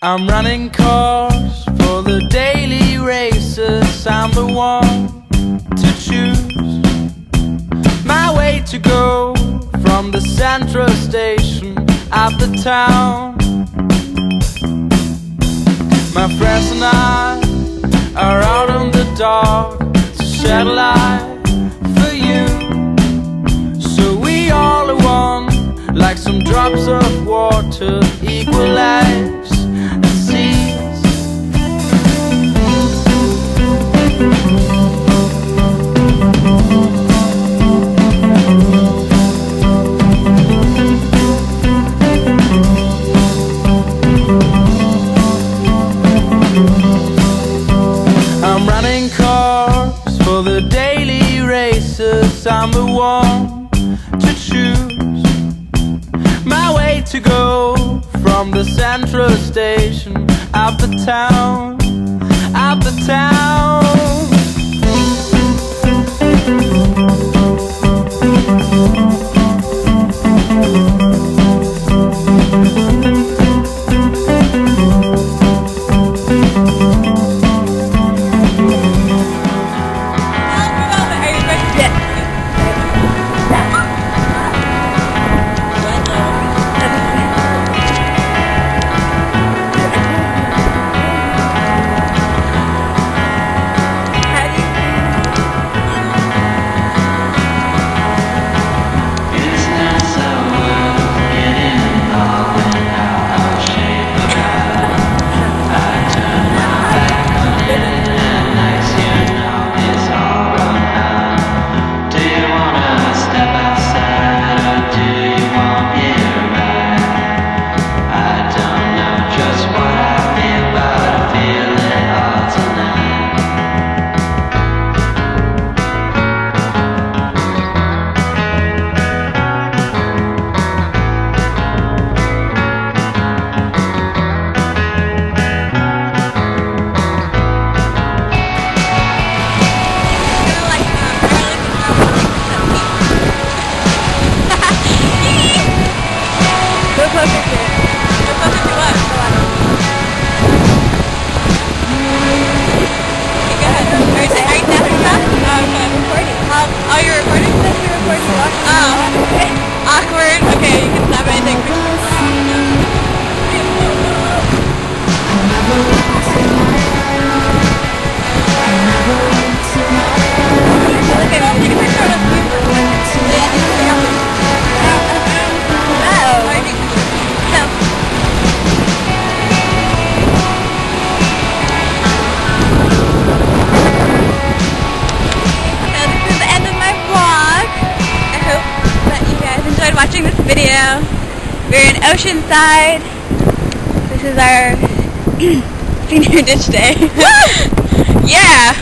I'm running cars for the daily races. I'm the one to choose my way to go from the central station of the town. My friends and I are out in the dark to shed light for you. So we all are one, like some drops of water equalize Cars for the daily races. I'm the one to choose my way to go from the central station of the town, watching this video. We're in Oceanside. This is our senior ditch day. yeah!